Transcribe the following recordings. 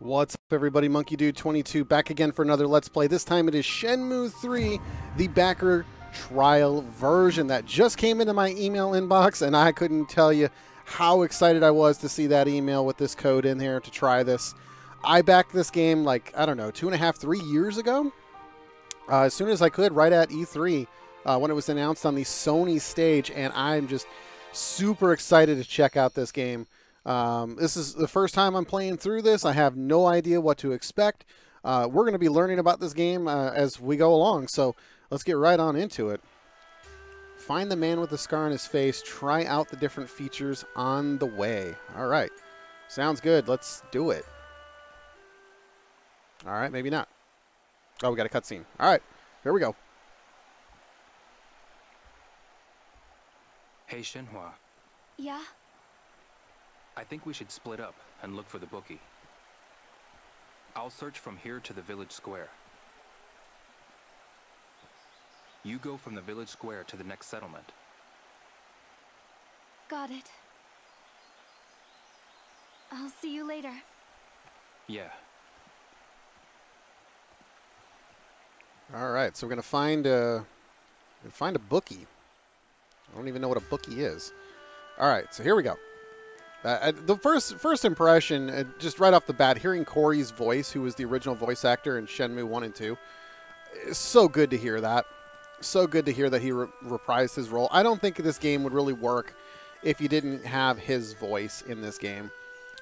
What's up, everybody? Monkiedude22 back again for another Let's Play. This time it is Shenmue 3, the backer trial version that just came into my email inbox, and I couldn't tell you how excited I was to see that email with this code in here to try this. I backed this game like, I don't know, two and a half, three years ago. Uh, as soon as I could, right at E3, uh, when it was announced on the Sony stage, and I'm just super excited to check out this game. Um, this is the first time I'm playing through this. I have no idea what to expect. Uh, we're going to be learning about this game uh, as we go along, so let's get right on into it. Find the man with the scar on his face. Try out the different features on the way. All right. Sounds good. Let's do it. All right, maybe not. Oh, we got a cutscene. All right, here we go. Hey, Shenhua. Yeah? I think we should split up and look for the bookie. I'll search from here to the village square. You go from the village square to the next settlement. Got it. I'll see you later. Yeah. All right, so we're gonna find a gonna find a bookie. I don't even know what a bookie is. All right, so here we go. Uh, the first first impression, uh, just right off the bat, hearing Corey's voice, who was the original voice actor in Shenmue One and Two, is so good to hear that. So good to hear that he re reprised his role. I don't think this game would really work if you didn't have his voice in this game.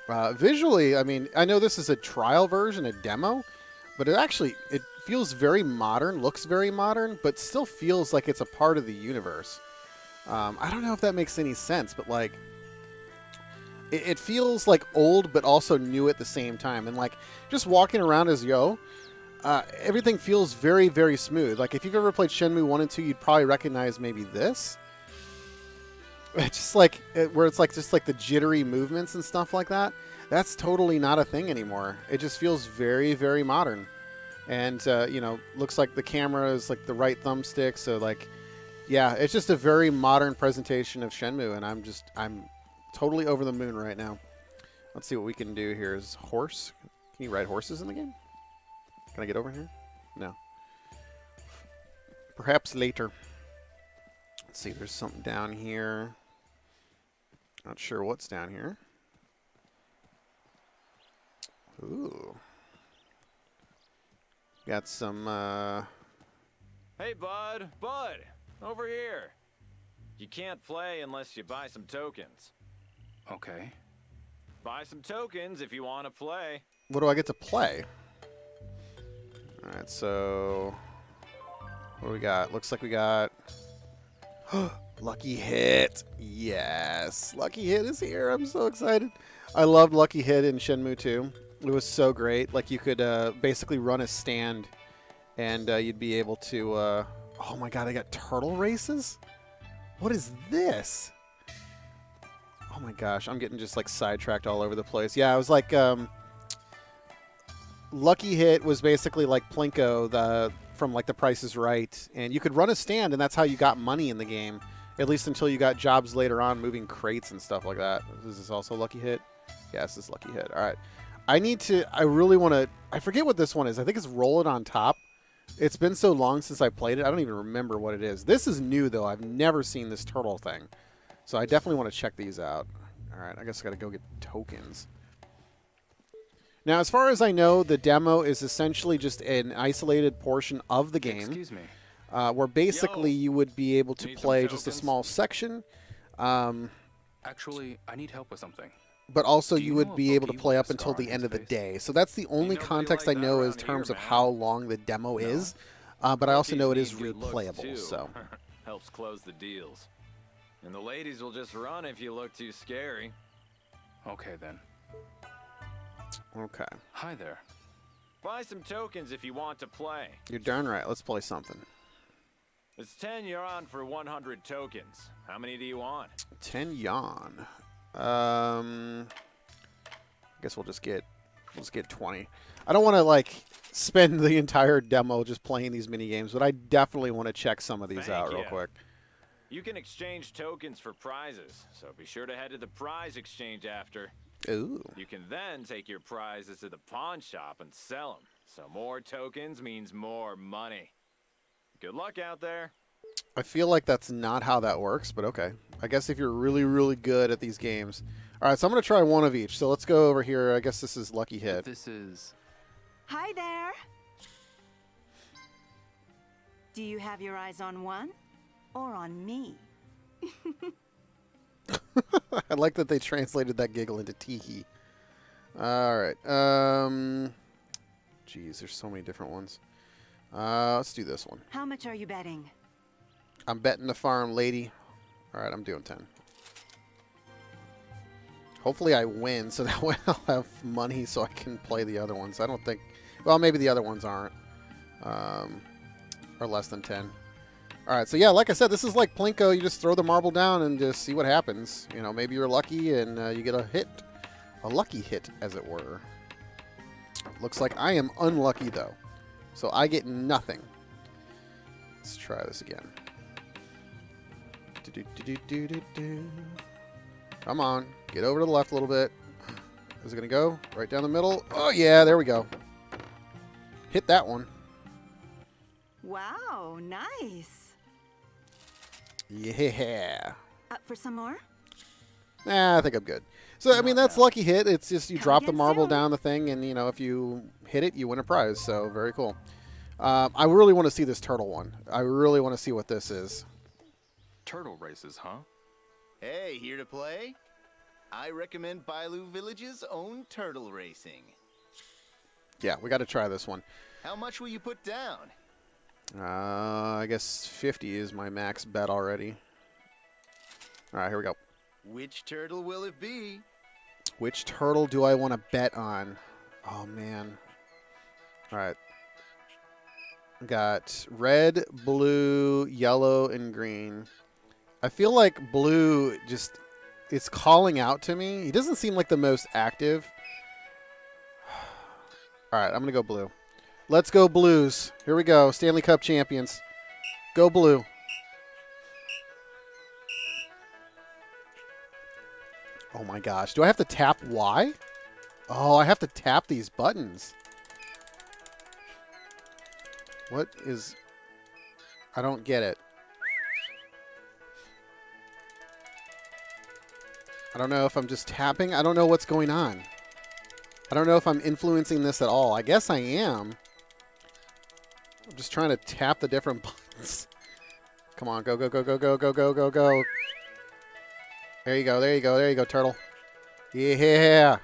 Uh, visually, I mean, I know this is a trial version, a demo, but it actually it feels very modern, looks very modern, but still feels like it's a part of the universe. Um, I don't know if that makes any sense, but like it, it, feels like old but also new at the same time. And like just walking around as Ryo, uh, everything feels very very smooth. Like if you've ever played Shenmue one and two, you'd probably recognize maybe this. It's just like it, where it's like just like the jittery movements and stuff like that. That's totally not a thing anymore. It just feels very very modern. And uh, you know, looks like the camera is like the right thumbstick, so like yeah, it's just a very modern presentation of Shenmue, and I'm just I'm totally over the moon right now. Let's see what we can do here. Is horse? Can you ride horses in the game? Can I get over here? No. Perhaps later. Let's see. There's something down here. Not sure what's down here. Ooh. Got some. Uh... Hey, bud, bud. Over here. You can't play unless you buy some tokens. Okay. Buy some tokens if you want to play. What do I get to play? Alright, so... What do we got? Looks like we got... Lucky Hit! Yes! Lucky Hit is here! I'm so excited! I loved Lucky Hit in Shenmue 2. It was so great. Like, you could uh, basically run a stand, and uh, you'd be able to... Uh, Oh my god, I got turtle races? What is this? Oh my gosh, I'm getting just like sidetracked all over the place. Yeah, I was like, um, Lucky Hit was basically like Plinko the from like The Price is Right, and you could run a stand, and that's how you got money in the game. At least until you got jobs later on, moving crates and stuff like that. Is this is also Lucky Hit? Yes, this is Lucky Hit. All right, I need to. I really want to. I forget what this one is. I think it's Roll It on Top. It's been so long since I played it, I don't even remember what it is. This is new, though. I've never seen this turtle thing. So I definitely want to check these out. All right, I guess I got to go get tokens. Now, as far as I know, the demo is essentially just an isolated portion of the game. Excuse me. Uh, where basically Ryo, you would be able to play just a small section. Um, Actually, I need help with something but also you, you would be able to play up until the end of the day. So that's the only context like I know in terms of man. how long the demo no. is. Uh, but I also know it is replayable. So helps close the deals, and the ladies will just run if you look too scary. Okay then. Okay. Hi there. Buy some tokens if you want to play. You're darn right. Let's play something. It's 10 yuan for 100 tokens. How many do you want? 10 yuan. Um, I guess we'll just get we'll just get 20. I don't want to like spend the entire demo just playing these mini games, but I definitely want to check some of these Thank out you. real quick. You can exchange tokens for prizes, so be sure to head to the prize exchange after. Ooh. You can then take your prizes to the pawn shop and sell them. So more tokens means more money. Good luck out there. I feel like that's not how that works, but okay. I guess if you're really, really good at these games. All right, so I'm going to try one of each. So let's go over here. I guess this is Lucky Hit. This is. Hi there. Do you have your eyes on one or on me? I like that they translated that giggle into teehee. All right. Um, geez, there's so many different ones. Uh, let's do this one. How much are you betting? I'm betting the farm lady. All right, I'm doing 10. Hopefully I win, so that way I'll have money so I can play the other ones. I don't think... Well, maybe the other ones aren't. Um, or less than 10. All right, so yeah, like I said, this is like Plinko. You just throw the marble down and just see what happens. You know, maybe you're lucky and uh, you get a hit. A lucky hit, as it were. Looks like I am unlucky, though. So I get nothing. Let's try this again. Do-do-do-do-do-do. Come on. Get over to the left a little bit. Is it going to go? Right down the middle? Oh, yeah. There we go. Hit that one. Wow, nice. Yeah. Up for some more? Nah, I think I'm good. So, I mean, that's lucky hit. It's just you Come drop the marble soon. down the thing, and, you know, if you hit it, you win a prize. So, very cool. Um, I really want to see this turtle one. I really want to see what this is. Turtle races, huh? Hey, here to play? I recommend Bailu Village's own turtle racing. Yeah, we got to try this one. How much will you put down? Uh, I guess 50 is my max bet already. All right, here we go. Which turtle will it be? Which turtle do I want to bet on? Oh, man. All right. Got red, blue, yellow, and green. I feel like blue just it's calling out to me. He doesn't seem like the most active. All right, I'm going to go blue. Let's go blues. Here we go. Stanley Cup champions. Go blue. Oh my gosh. Do I have to tap Y? Oh, I have to tap these buttons. What is... I don't get it. I don't know if I'm just tapping. I don't know what's going on. I don't know if I'm influencing this at all. I guess I am. I'm just trying to tap the different buttons. Come on, go, go, go, go, go, go, go, go, go. There you go, there you go, there you go, turtle. Yeah.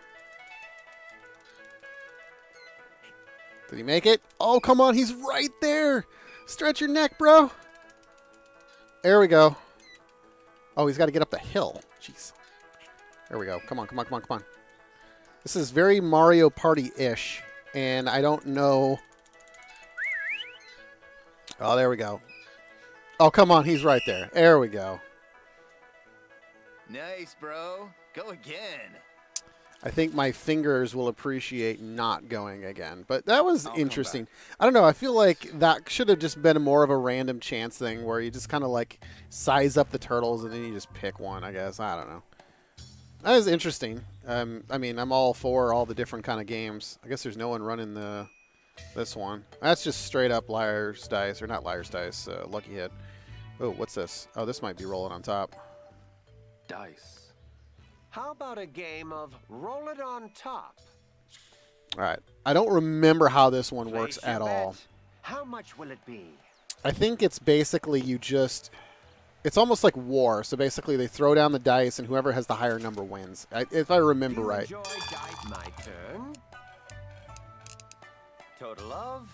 Did he make it? Oh, come on, he's right there. Stretch your neck, bro. There we go. Oh, he's got to get up the hill. Jeez. There we go. Come on, come on, come on, come on. This is very Mario Party-ish, and I don't know... Oh, there we go. Oh, come on, he's right there. There we go. Nice, bro. Go again. I think my fingers will appreciate not going again. But that was I'll interesting. I don't know. I feel like that should have just been more of a random chance thing where you just kind of like size up the turtles and then you just pick one, I guess. I don't know. That is interesting. Um, I mean, I'm all for all the different kind of games. I guess there's no one running the this one. That's just straight up liar's dice, or not liar's dice, uh, lucky hit. Oh, what's this? Oh, this might be rolling on top. Dice. How about a game of roll it on top? All right. I don't remember how this one works Place your at all. How much will it be? I think it's basically you just. It's almost like war. So basically, they throw down the dice, and whoever has the higher number wins. I, if I remember right. Enjoy. My turn. Total of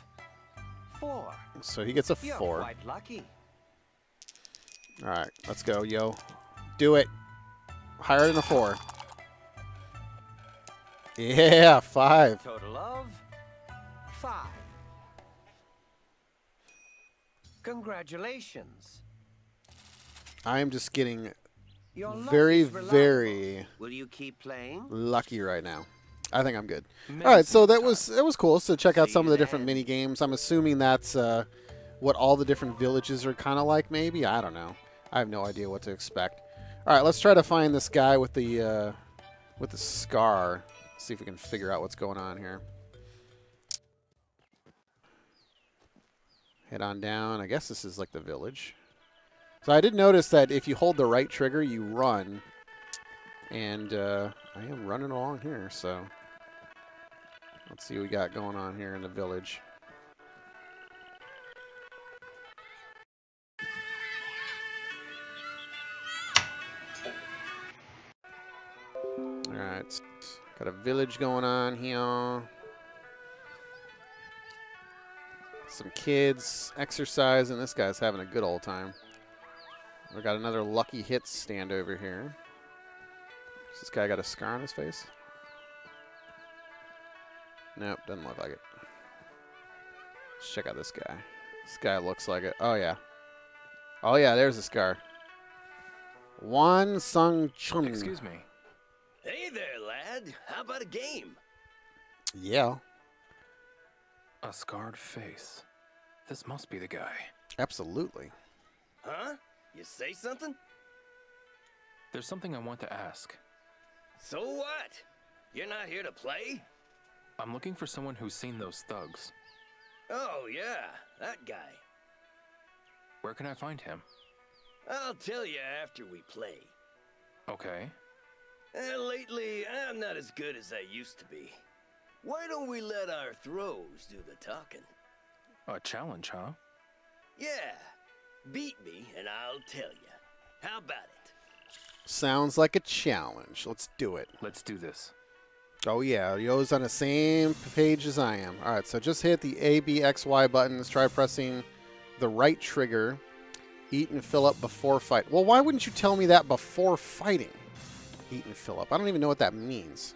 four. So he gets a You're four. quite lucky. All right, let's go, yo. Do it. Higher than a four. Yeah, five. Total of five. Congratulations. I am just getting very, very Will you keep playing? lucky right now. I think I'm good. Medicine All right, so that time. was that was cool. So check out See some of the different mini games. I'm assuming that's uh, what all the different villages are kind of like. Maybe I don't know. I have no idea what to expect. All right, let's try to find this guy with the uh, with the scar. See if we can figure out what's going on here. Head on down. I guess this is like the village. So I did notice that if you hold the right trigger, you run. And uh, I am running along here, so let's see what we got going on here in the village. Alright, got a village going on here. Some kids exercising. This guy's having a good old time. We got another lucky hits stand over here. Does this guy got a scar on his face? Nope, doesn't look like it. Let's check out this guy. This guy looks like it. Oh, yeah. Oh, yeah, there's a scar. Wan Sung Chung. Excuse me. Hey there, lad. How about a game? Yeah, A scarred face. This must be the guy. absolutely. Huh? You say something? There's something I want to ask. So what? You're not here to play? I'm looking for someone who's seen those thugs. Oh, yeah, that guy. Where can I find him? I'll tell you after we play. Okay. Eh, lately, I'm not as good as I used to be. Why don't we let our throws do the talking? A challenge, huh? Yeah, beat me and I'll tell you. How about it? Sounds like a challenge. Let's do it. Let's do this. Oh yeah, Ryo's on the same page as I am. All right, so just hit the A, B, X, Y buttons. Try pressing the right trigger. Eat and fill up before fight. Well, why wouldn't you tell me that before fighting? Eat and fill up. I don't even know what that means.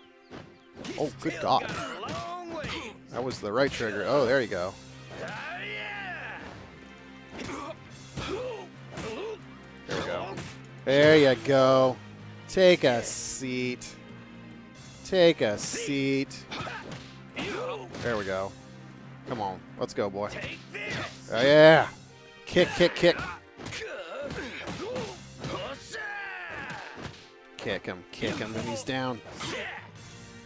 Oh, good God. That was the right trigger. Oh, there you go. There we go. There you go. Take a seat. Take a seat. There we go. Come on. Let's go, boy. Oh, yeah. Kick, kick, kick. Kick him, kick him, and he's down.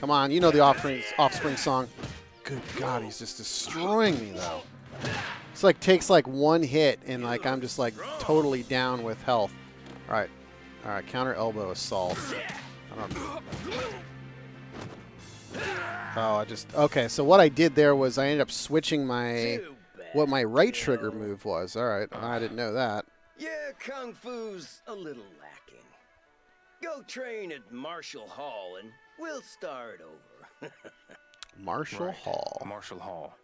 Come on, you know the offspring, offspring song. Good God, he's just destroying me though. It's like takes like one hit and like I'm just like totally down with health. All right, all right, counter elbow assault. Oh, I just okay. So what I did there was I ended up switching my what my right trigger move was. All right, I didn't know that. Yeah, Kung Fu's a little lacking. Go train at Martial Hall and we'll start over. Marshall Right. Hall. Martial Hall.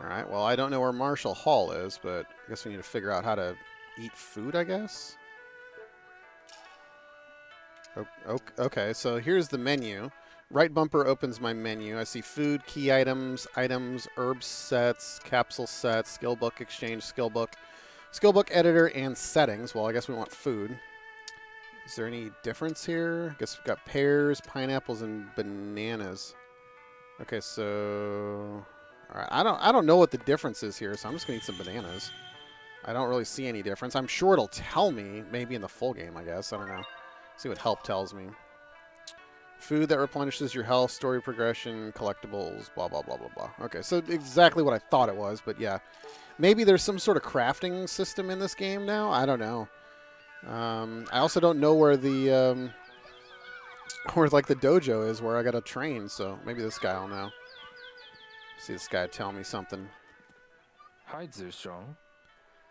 All right. Well, I don't know where Martial Hall is, but I guess we need to figure out how to eat food, I guess. Okay, so here's the menu. Right bumper opens my menu. I see food, key items, items, herb sets, capsule sets, skill book exchange, skill book, skill book editor, and settings. Well, I guess we want food. Is there any difference here? I guess we've got pears, pineapples, and bananas. Okay, so all right, I don't I don't know what the difference is here, so I'm just gonna eat some bananas. I don't really see any difference. I'm sure it'll tell me, maybe in the full game, I guess. I don't know. See what help tells me. Food that replenishes your health, story progression, collectibles, blah blah blah blah blah. Okay, so exactly what I thought it was, but yeah, maybe there's some sort of crafting system in this game now. I don't know. Um, I also don't know where the um, where like the dojo is, where I got to train. So maybe this guy will know. See this guy tell me something. Hi, Zerstrong.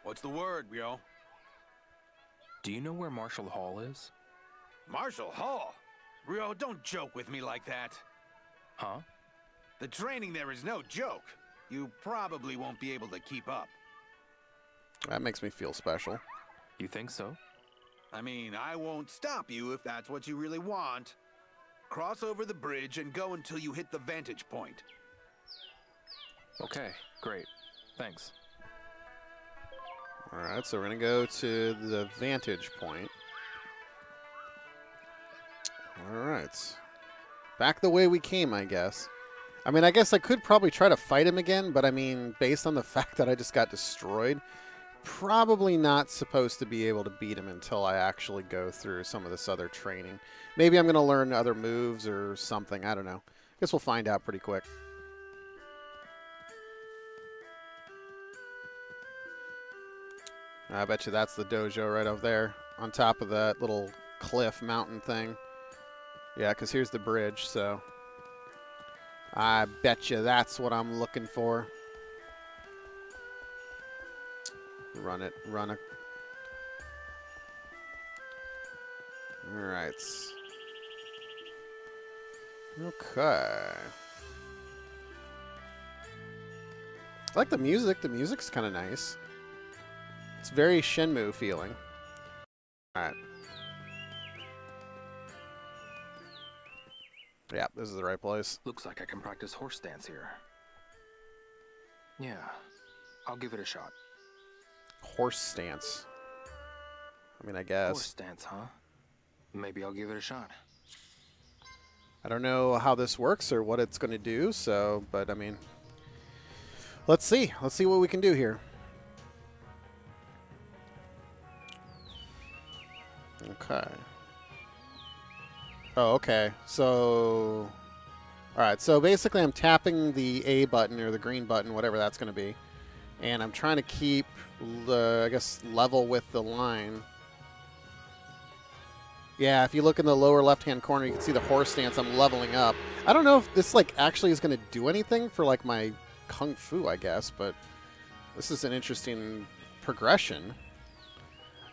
What's the word, yo? Do you know where Martial Hall is? Martial Hall? Ryo, don't joke with me like that. Huh? The training there is no joke. You probably won't be able to keep up. That makes me feel special. You think so? I mean, I won't stop you if that's what you really want. Cross over the bridge and go until you hit the vantage point. Okay, great. Thanks. All right, so we're gonna go to the vantage point. All right, back the way we came, I guess. I mean, I guess I could probably try to fight him again, but I mean, based on the fact that I just got destroyed, probably not supposed to be able to beat him until I actually go through some of this other training. Maybe I'm going to learn other moves or something. I don't know. I guess we'll find out pretty quick. I bet you that's the dojo right over there on top of that little cliff mountain thing. Yeah, because here's the bridge, so I bet you that's what I'm looking for. Run it, run it. All right. Okay. I like the music. The music's kind of nice. It's very Shenmue feeling. Alright. Yeah, this is the right place. Looks like I can practice horse stance here. Yeah, I'll give it a shot. Horse stance. I mean, I guess. Horse stance, huh? Maybe I'll give it a shot. I don't know how this works or what it's going to do, so, but I mean, let's see. Let's see what we can do here. Okay. Oh, okay. So, all right. So basically, I'm tapping the A button or the green button, whatever that's going to be, and I'm trying to keep, the, uh, I guess, level with the line. Yeah, if you look in the lower left-hand corner, you can see the horse stance. I'm leveling up. I don't know if this like actually is going to do anything for like my kung fu, I guess, but this is an interesting progression.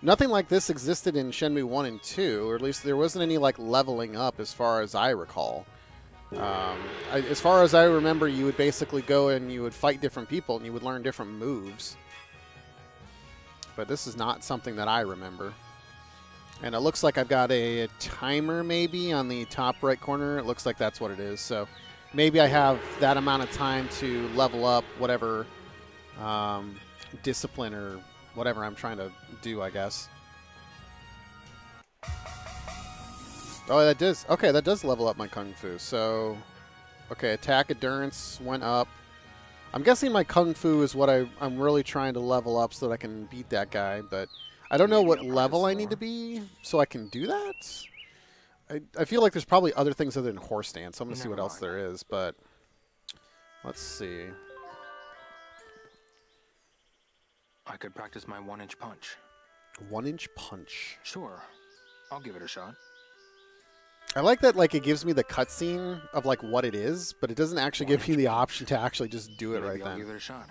Nothing like this existed in Shenmue 1 and 2, or at least there wasn't any like leveling up as far as I recall. Um, I, as far as I remember, you would basically go and you would fight different people and you would learn different moves. But this is not something that I remember. And it looks like I've got a, a timer maybe on the top right corner. It looks like that's what it is. So maybe I have that amount of time to level up whatever um, discipline or whatever I'm trying to do, I guess. Oh, that does. Okay, that does level up my kung fu. So, okay, attack endurance went up. I'm guessing my kung fu is what I, I'm really trying to level up so that I can beat that guy, but I don't know Maybe what level I need to be so I can do that. I, I feel like there's probably other things other than horse stance. I'm going to see what else there is, but let's see. I could practice my one inch punch. One inch punch. Sure, I'll give it a shot. I like that like it gives me the cutscene of like what it is, but it doesn't actually give me the option to actually just do it Maybe right I'll then. give it a shot.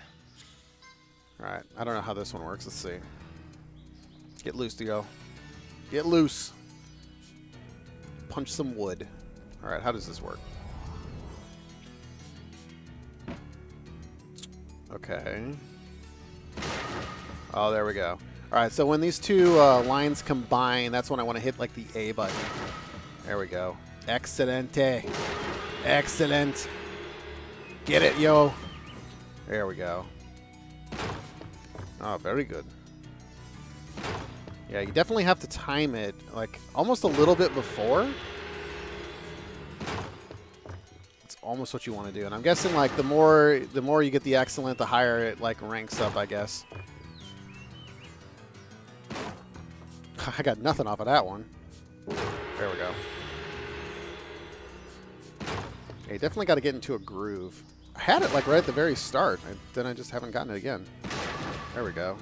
All right, I don't know how this one works. Let's see. Get loose to go. Get loose. Punch some wood. All right, how does this work? Okay. Oh, there we go. All right, so when these two uh, lines combine, that's when I want to hit like the A button. There we go. Excelente. Excellent. Get it, yo. There we go. Oh, very good. Yeah, you definitely have to time it like almost a little bit before. It's almost what you want to do. And I'm guessing like the more the more you get the excellent, the higher it like ranks up, I guess. I got nothing off of that one. There we go. Yeah, you definitely got to get into a groove. I had it like right at the very start, I, then I just haven't gotten it again. There we go.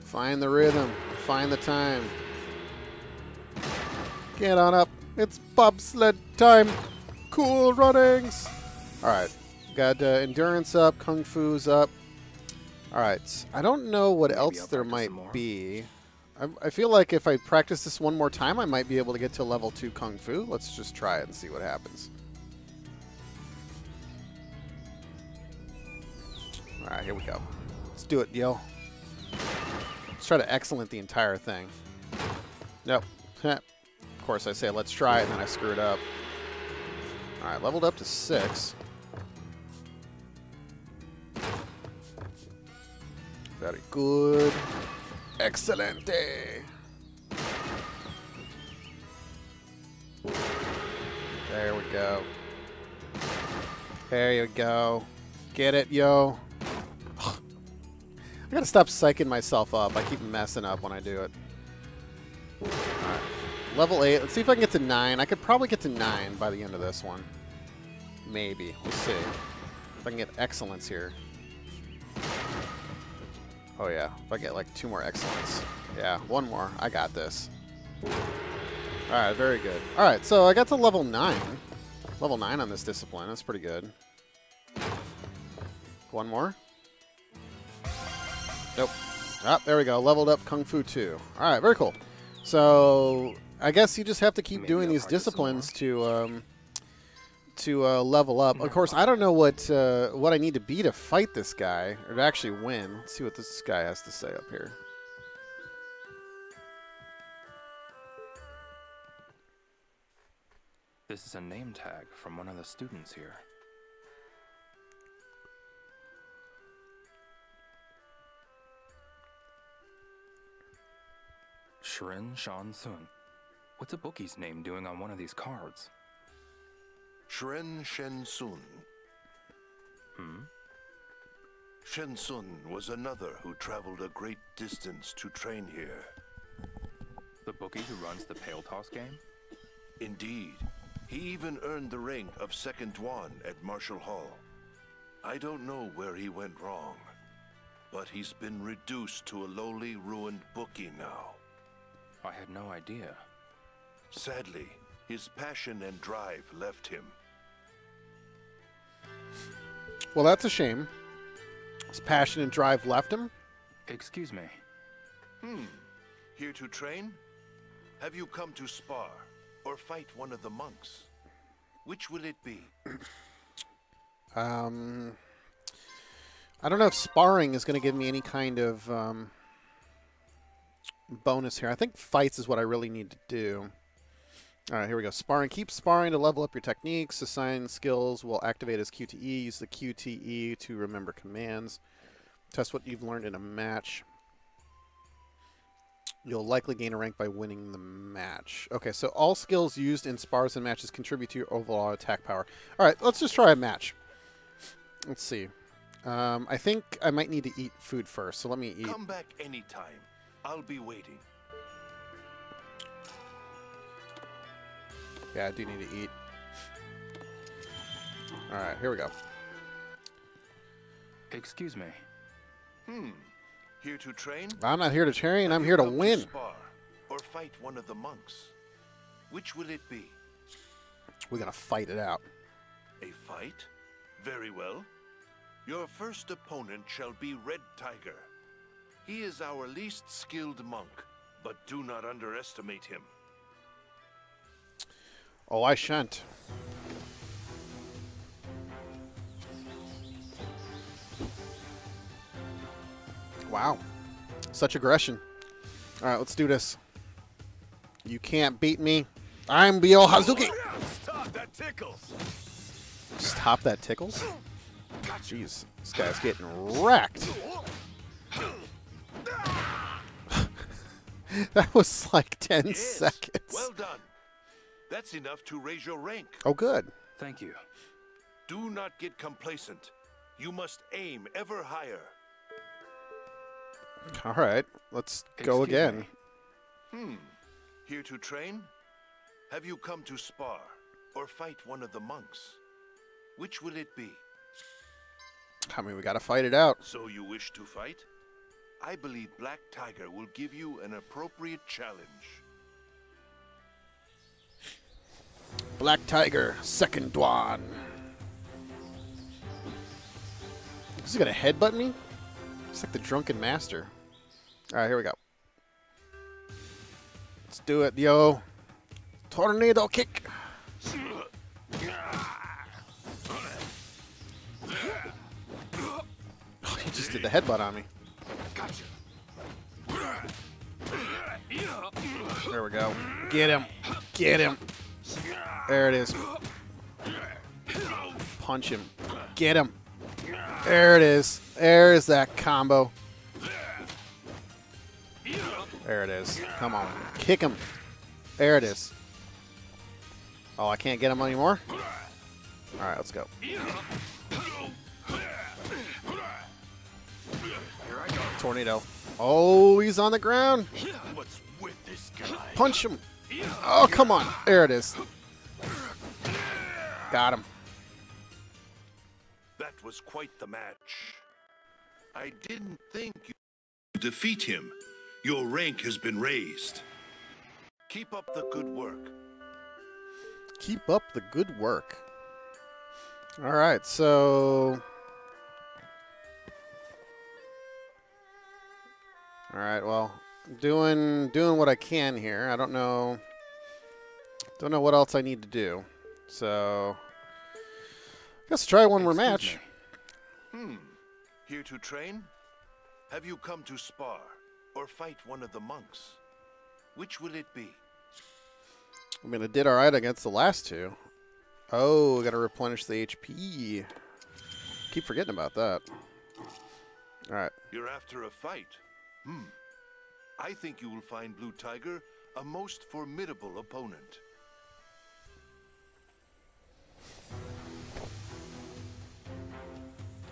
Find the rhythm. Find the time. Get on up. It's bobsled time. Cool runnings. All right. Got uh, endurance up. Kung Fu's up. All right. I don't know what Maybe else there might some more. be. I, I feel like if I practice this one more time, I might be able to get to level 2 Kung Fu. Let's just try it and see what happens. All right, here we go. Let's do it, yo. Let's try to excellent the entire thing. Nope. of course, I say let's try it, and then I screw it up. All right, leveled up to six. Very good. Excelente. There we go. There you go. Get it, yo. I gotta stop psyching myself up. I keep messing up when I do it. Level 8. Let's see if I can get to 9. I could probably get to 9 by the end of this one. Maybe. We'll see. If I can get excellence here. Oh yeah, if I get like two more excellence. Yeah, one more. I got this. Alright, very good. Alright, so I got to level 9. Level 9 on this discipline. That's pretty good. One more. Nope. Ah, there we go. Leveled up Kung Fu 2. Alright, very cool. So, I guess you just have to keep Maybe doing I'll these practice some more. disciplines to um, to uh, level up. Of course, I don't know what uh, what I need to be to fight this guy or to actually win. Let's see what this guy has to say up here. This is a name tag from one of the students here. Shrin Shan Sun. What's a bookie's name doing on one of these cards? Shren Shen Sun. Hmm? Shen Sun was another who traveled a great distance to train here. The bookie who runs the Pail Toss game? Indeed, he even earned the rank of Second Duan at Martial Hall. I don't know where he went wrong, but he's been reduced to a lowly, ruined bookie now. I had no idea. Sadly, his passion and drive left him. Well, that's a shame. His passion and drive left him. Excuse me. Hmm. Here to train? Have you come to spar or fight one of the monks? Which will it be? Um, I don't know if sparring is going to give me any kind of um, bonus here. I think fights is what I really need to do. All right, here we go. Sparring. Keep sparring to level up your techniques. Assign skills will activate as QTE. Use the QTE to remember commands. Test what you've learned in a match. You'll likely gain a rank by winning the match. Okay, so all skills used in spars and matches contribute to your overall attack power. All right, let's just try a match. Let's see. Um, I think I might need to eat food first, so let me eat. Come back anytime. I'll be waiting. Yeah, I do need to eat. All right, here we go. Excuse me. Hmm. Here to train? I'm not here to train. I'm here to come win. spar or fight one of the monks. Which will it be? We're gonna fight it out. A fight? Very well. Your first opponent shall be Red Tiger. He is our least skilled monk, but do not underestimate him. Oh, I shan't. Wow. Such aggression. All right, let's do this. You can't beat me. I'm Ryo Hazuki. Stop, that tickles! Stop that tickles. Jeez, this guy's getting wrecked. that was like 10 Yes, seconds. Well done. That's enough to raise your rank. oh, good. Thank you. Do not get complacent. You must aim ever higher. All right, let's go again. me. Hmm. Here to train? Have you come to spar or fight one of the monks? Which will it be? I mean, we got to fight it out. So you wish to fight? I believe Black Tiger will give you an appropriate challenge. Black Tiger, second Duan. Is he gonna headbutt me? It's like the drunken master. All right, here we go. Let's do it, yo. Tornado kick. Oh, he just did the headbutt on me. There we go. Get him. Get him. There it is. Punch him. Get him. There it is. There is that combo. There it is. Come on. Kick him. There it is. Oh, I can't get him anymore? All right, let's go. Tornado. Oh, he's on the ground. What's with this guy? Punch him. Oh, come on. There it is. Got him. That was quite the match. I didn't think you defeat him. Your rank has been raised. Keep up the good work. Keep up the good work. All right, so. All right, well, doing doing what I can here. I don't know. Don't know what else I need to do. So, I guess try one more match. Hmm. Here to train? Have you come to spar or fight one of the monks? Which will it be? I mean, I did all right against the last two. Oh, got to replenish the HP. Keep forgetting about that. All right. You're after a fight. Hmm. I think you will find Blue Tiger a most formidable opponent.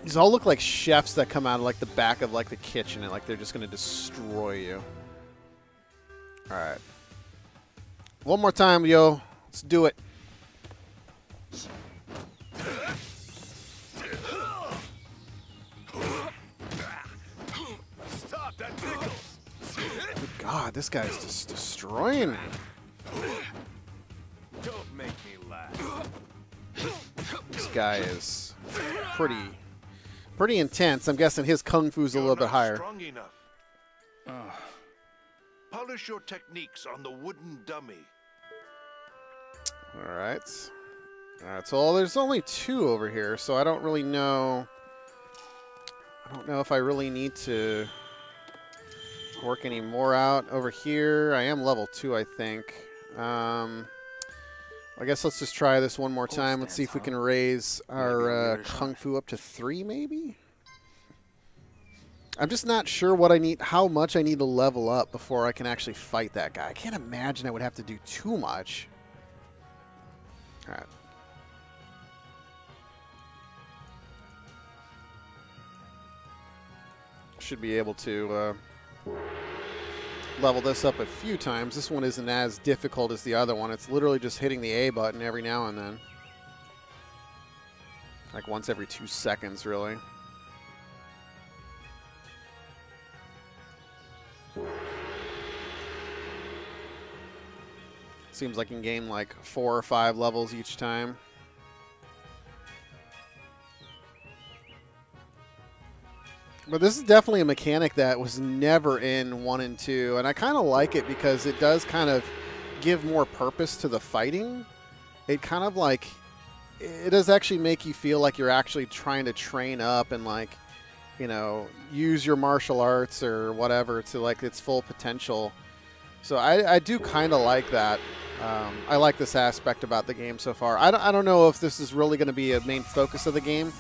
These all look like chefs that come out of like the back of like the kitchen and like they're just gonna destroy you. All right. One more time, yo. Let's do it. God, this guy's just destroying me. Don't make me laugh. This guy is pretty, pretty intense. I'm guessing his kung fu's a You're little bit higher. Strong enough. Polish your techniques on the wooden dummy. All right. All right. So there's only two over here, so I don't really know. I don't know if I really need to work any more out over here. I am level two, I think. Um, I guess let's just try this one more time. Let's see if we can raise our uh, kung fu up to three, maybe. I'm just not sure what I need, how much I need to level up before I can actually fight that guy. I can't imagine I would have to do too much. All right. Should be able to uh, level this up a few times. This one isn't as difficult as the other one. It's literally just hitting the A button every now and then. Like once every two seconds, really. Seems like can gain like four or five levels each time. But this is definitely a mechanic that was never in one and two, and I kind of like it because it does kind of give more purpose to the fighting. It kind of like it does actually make you feel like you're actually trying to train up and like you know use your martial arts or whatever to like its full potential. So I, I do kind of like that. Um, I like this aspect about the game so far. I don't, I don't know if this is really going to be a main focus of the game,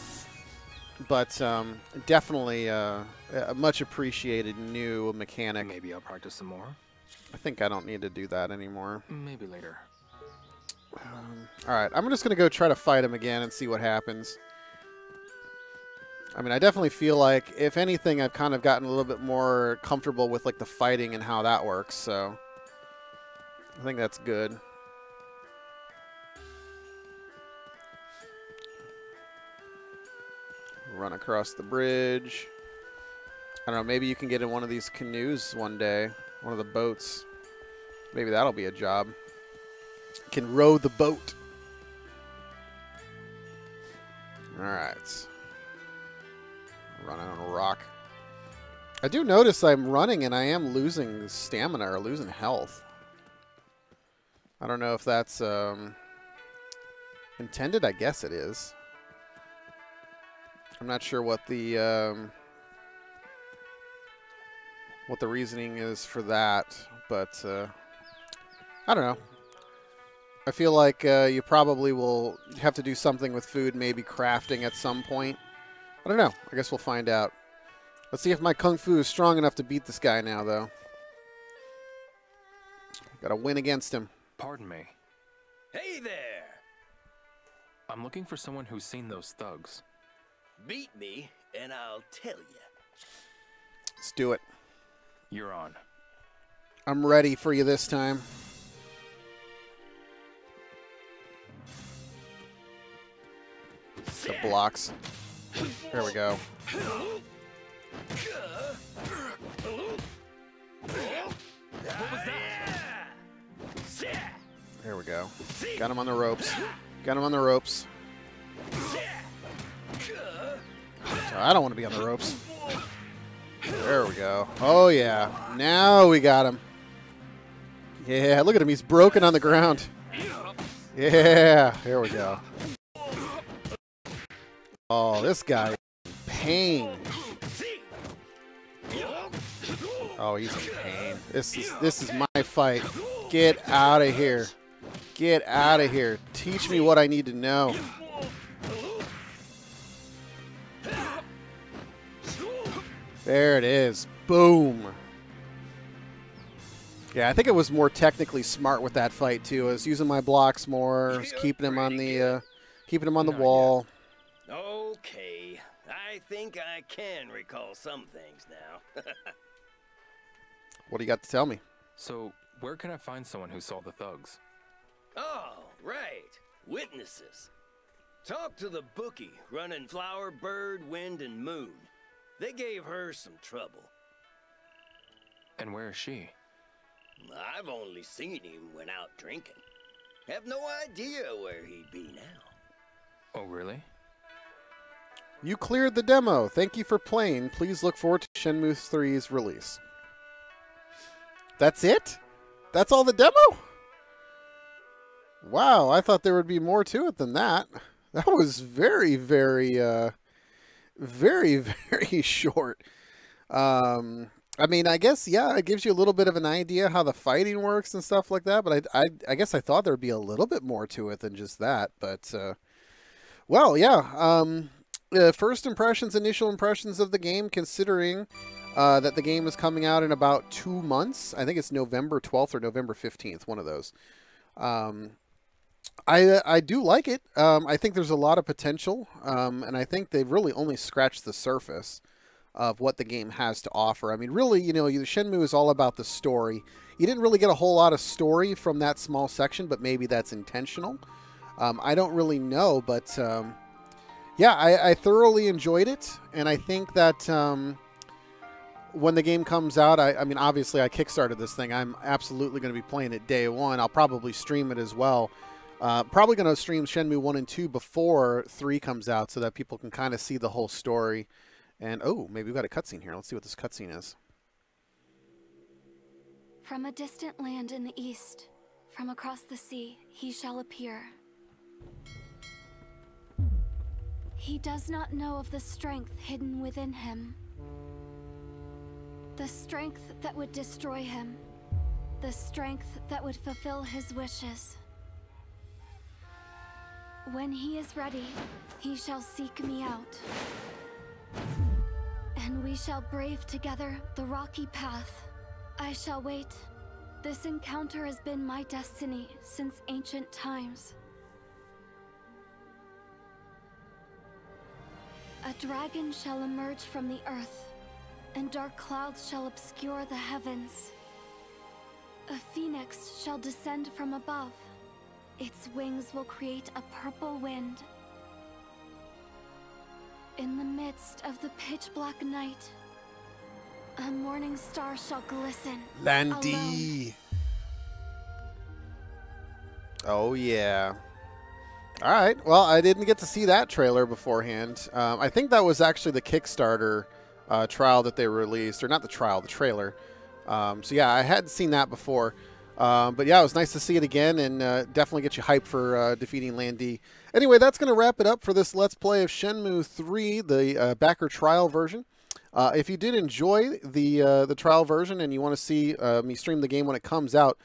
but um, definitely uh, a much appreciated new mechanic. Maybe I'll practice some more. I think I don't need to do that anymore. Maybe later. Um, all right, I'm just going to go try to fight him again and see what happens. I mean, I definitely feel like, if anything, I've kind of gotten a little bit more comfortable with like the fighting and how that works. So I think that's good. Run across the bridge. I don't know. Maybe you can get in one of these canoes one day, one of the boats. Maybe that'll be a job. Can row the boat. All right. Running on a rock. I do notice I'm running and I am losing stamina or losing health. I don't know if that's um, intended. I guess it is. I'm not sure what the um, what the reasoning is for that, but uh, I don't know. I feel like uh, you probably will have to do something with food, maybe crafting at some point. I don't know. I guess we'll find out. Let's see if my kung fu is strong enough to beat this guy now, though. Got to win against him. Pardon me. Hey there! I'm looking for someone who's seen those thugs. Beat me, and I'll tell you. Let's do it. You're on. I'm ready for you this time. The blocks. There we go. There we go. Got him on the ropes. Got him on the ropes. I don't want to be on the ropes. There we go. Oh, yeah. Now we got him. Yeah, look at him. He's broken on the ground. Yeah, here we go. Oh, this guy. Pain. Oh, he's in pain. This is this is my fight. Get out of here. Get out of here. Teach me what I need to know. There it is. Boom. Yeah, I think it was more technically smart with that fight too. I was using my blocks more, I was keeping him on the uh, keeping him on the Not wall. Okay, I think I can recall some things now. What do you got to tell me? So, where can I find someone who saw the thugs? oh, right. Witnesses. Talk to the bookie running Flower, Bird, Wind, and Moon. They gave her some trouble. And where is she? I've only seen him when out drinking. Have no idea where he'd be now. Oh, really? You cleared the demo. Thank you for playing. Please look forward to Shenmue 3's release. That's it? That's all the demo? Wow, I thought there would be more to it than that. That was very, very, uh, very, very short. Um, I mean, I guess, yeah, it gives you a little bit of an idea how the fighting works and stuff like that, but I, I, I guess I thought there would be a little bit more to it than just that. But, uh, well, yeah, um, uh, first impressions, initial impressions of the game, considering uh, that the game is coming out in about two months. I think it's November 12th or November 15th, one of those. Um, I I do like it. Um, I think there's a lot of potential, um, and I think they've really only scratched the surface of what the game has to offer. I mean, really, you know, Shenmue is all about the story. You didn't really get a whole lot of story from that small section, but maybe that's intentional. Um, I don't really know, but um, yeah, I, I thoroughly enjoyed it, and I think that um, when the game comes out, I, I mean, obviously, I kickstarted this thing. I'm absolutely going to be playing it day one. I'll probably stream it as well. Uh, probably going to stream Shenmue 1 and 2 before 3 comes out so that people can kind of see the whole story. And, oh, maybe we've got a cutscene here. Let's see what this cutscene is. From a distant land in the east, from across the sea, he shall appear. He does not know of the strength hidden within him. The strength that would destroy him. The strength that would fulfill his wishes. When he is ready, he shall seek me out. And we shall brave together the rocky path. I shall wait. This encounter has been my destiny since ancient times. A dragon shall emerge from the earth, and dark clouds shall obscure the heavens. A phoenix shall descend from above. Its wings will create a purple wind. In the midst of the pitch black night, a morning star shall glisten. Lan Di. Oh yeah. All right. Well, I didn't get to see that trailer beforehand. Um, I think that was actually the Kickstarter uh, trial that they released, or not the trial, the trailer. Um, so yeah, I hadn't seen that before. Um, but yeah, it was nice to see it again, and uh, definitely get you hyped for uh, defeating Lan Di. Anyway, that's going to wrap it up for this Let's Play of Shenmue 3, the uh, backer trial version. Uh, if you did enjoy the uh, the trial version and you want to see uh, me stream the game when it comes out,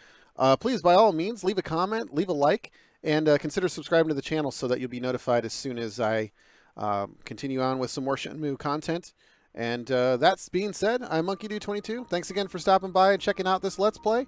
please, by all means, leave a comment, leave a like, and consider subscribing to the channel so that you'll be notified as soon as I um, continue on with some more Shenmue content. And that's being said, I'm Monkiedude22. Thanks again for stopping by and checking out this Let's Play,